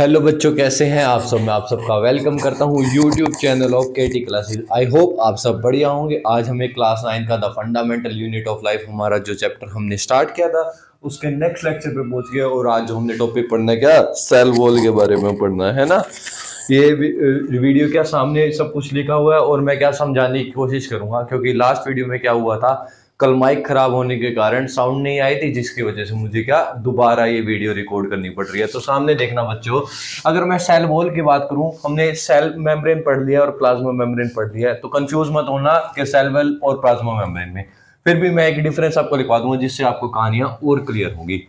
Hello बच्चों, कैसे हैं आप सब? मैं आप सबका वेलकम करता हूँ YouTube channel of K T classes I hope आप सब बढ़िया होंगे। आज हमें क्लास नाइन का the fundamental unit of life हमारा जो चैप्टर हमने स्टार्ट किया था, उसके नेक्स्ट लेक्चर पे पहुँच गया और आज जो हमने टॉपिक पढ़ना क्या? सेल वॉल के बारे में पढ़ना है ना? ये वीडियो क्या सामने सब कुछ लिखा हुआ है और मैं क्या समझाने की कोशिश करूँगा, क्योंकि लास्ट वीडियो में क्या हुआ था? कल माइक खराब होने के कारण साउंड नहीं आई थी, जिसकी वजह से मुझे क्या दोबारा ये वीडियो रिकॉर्ड करनी पड़ रही है। तो सामने देखना बच्चों, अगर मैं सेल वॉल की बात करूँ, हमने सेल मेम्ब्रेन पढ़ लिया और प्लाज्मा मेम्ब्रेन पढ़ लिया है तो कंफ्यूज मत होना कि सेल वेल और प्लाज्मा मेम्ब्रेन में। फिर भी मैं एक डिफरेंस आपको लिखवा दूँगा, जिससे आपको कहानियाँ और क्लियर होंगी।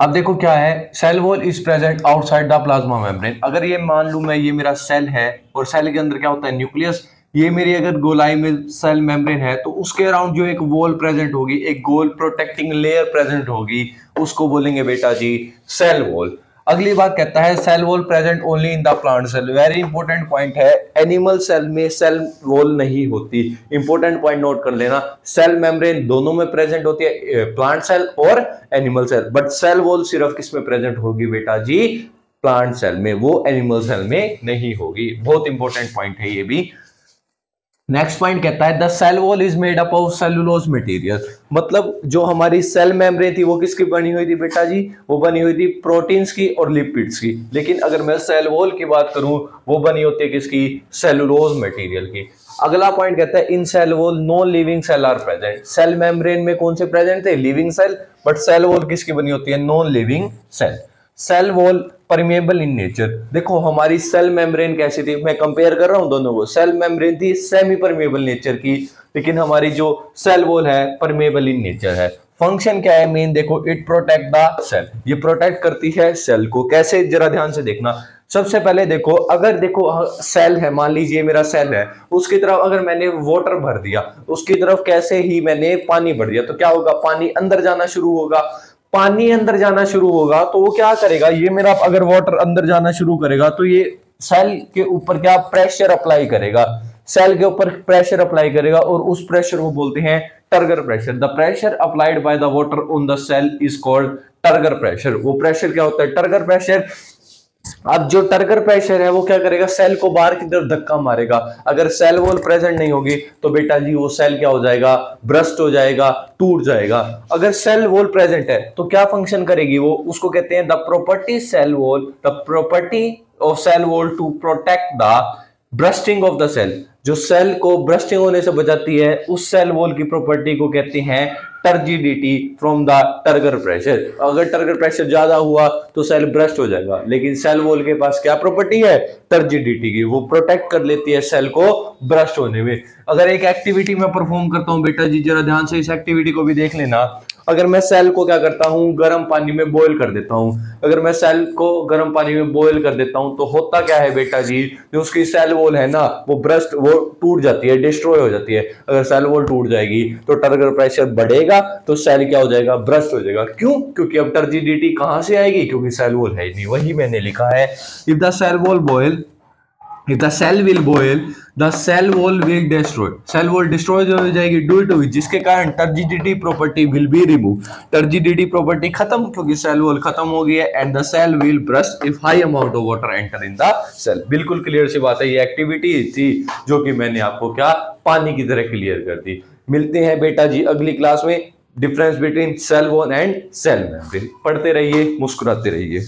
अब देखो क्या है cell wall is present outside the plasma membrane अगर ये मान लू मैं, ये मेरा सेल है, और सेल के अंदर क्या होता है न्यूक्लियस ये मेरी अगर गोलाई में सेल मेम्ब्रेन है तो उसके अराउंड जो एक वॉल प्रेजेंट होगी, एक गोल प्रोटेक्टिंग लेयर प्रेजेंट होगी, उसको बोलेंगे बेटा जी सेल वॉल अगली बात कहता है cell wall present only in the plant cell very important point है एनिमल सेल में सेल वॉल नहीं होती. इंपॉर्टेंट पॉइंट नोट कर लेना सेल मेम्ब्रेन दोनों में प्रेजेंट होती है प्लांट सेल और animal cell but cell wall सिर्फ़ किसमें प्रेजेंट होगी बेटा जी? प्लांट सेल में. वो एनिमल सेल में नहीं होगी. बहुत इंपॉर्टेंट पॉइंट है ये भी. नेक्स्ट पॉइंट कहता है the cell wall is made up of cellulose material मतलब जो हमारी सेल मेम्ब्रेन थी, वो किसकी बनी हुई थी बेटा जी? वो बनी हुई थी प्रोटीन्स की और लिपिड्स की। लेकिन अगर मैं सेल वॉल की बात करूँ, वो बनी होती है किसकी? सेलुलोज मटेरियल की। अगला पॉइंट कहता है in cell wall non living cell are present cell membrane में कौन से प्रेजेंट थे? Living cell but cell wall किसकी बनी होती है? Non living cell cell wall permeable in nature देखो, हमारी सेल मेम्ब्रेन कैसी थी? मैं कंपेयर कर रहा हूँ दोनों को। सेल मेम्ब्रेन थी सेमी परमेबल नेचर की, लेकिन हमारी जो सेल वॉल है परमेबल इन नेचर है। फ़ंक्शन क्या है? मेन देखो इट प्रोटेक्ट द सेल ये प्रोटेक्ट करती है सेल को। कैसे? जरा ध्यान से देखना। सबसे पहले देखो, अगर देखो सेल है, मान लीजिए मेरा सेल है, उसकी तरफ़ अगर मैंने वाटर भर दिया, उसकी तरफ़ कैसे ही मैंने पानी भर दिया तो क्या होगा? पानी अंदर जाना शुरू होगा। पानी अंदर जाना शुरू होगा तो वो क्या करेगा? ये मेरा, अगर वाटर अंदर जाना शुरू करेगा तो ये सेल के ऊपर क्या प्रेशर अप्लाई करेगा? सेल के ऊपर प्रेशर अप्लाई करेगा और उस प्रेशर को बोलते हैं turgor pressure the pressure applied by the water on the cell is called turgor pressure वो प्रेशर क्या होता है? टर्गर प्रेशर अब जो टर्गर प्रेशर है, वो क्या करेगा? सेल को बाहर की तरफ़ धक्का मारेगा। अगर सेल वॉल प्रेजेंट नहीं होगी तो बेटा जी, वो सेल क्या हो जाएगा? ब्रस्ट हो जाएगा, टूट जाएगा। अगर सेल वॉल प्रेजेंट है तो क्या फ़ंक्शन करेगी वो? उसको कहते हैं the property cell wall the property of cell wall to protect the bursting of the cell, जो सेल को ब्रस्टिंग होने से बचाती है, उस सेल वॉल की प्रॉपर्टी को कहते हैं turgidity from the turgor pressure अगर टर्गर प्रेशर ज़्यादा हुआ तो सेल ब्रस्ट हो जाएगा। लेकिन सेल वॉल के पास क्या प्रॉपर्टी है? टर्जिडिटी की। वो प्रोटेक्ट कर लेती है सेल को ब्रस्ट होने में। अगर एक एक्टिविटी में परफॉर्म करता हूँ बेटा जी, जरा ध्यान से इस एक्टिविटी को भी देख लेना। अगर मैं सेल को क्या करता हूँ, गर्म पानी में बॉयल कर देता हूँ। अगर मैं सेल को गर्म पानी में बॉयल कर देता हूँ तो होता क्या है बेटा जी? जो उसकी सेल वॉल है ना, वो ब्रस्ट वो टूट जाती है डिस्ट्रॉय हो जाती है। अगर सेल वॉल टूट जाएगी तो टर्गर प्रेशर बढ़ेगा तो सेल क्या हो जाएगा? ब्रस्ट हो जाएगा। क्यों? क्योंकि अब टर्जिडिटी कहाँ से आएगी? क्योंकि सेल वॉल है नहीं। वही मैंने लिखा है। If the cell wall boil if the cell will boil the cell wall will destroy cell wall destroy हो जाएगी due to जिसके कारण turgidity property will be removed turgidity property खत्म क्योंकि cell wall खत्म हो गई है and the cell will burst if high amount of water enter in the cell बिल्कुल क्लियर सी बात है ये एक्टिविटी थी जो कि मैंने आपको क्या पानी की तरह क्लियर कर दी मिलते हैं बेटा जी अगली क्लास में difference between cell wall and cell membrane पढ़ते रहिए मुस्कुराते रहिए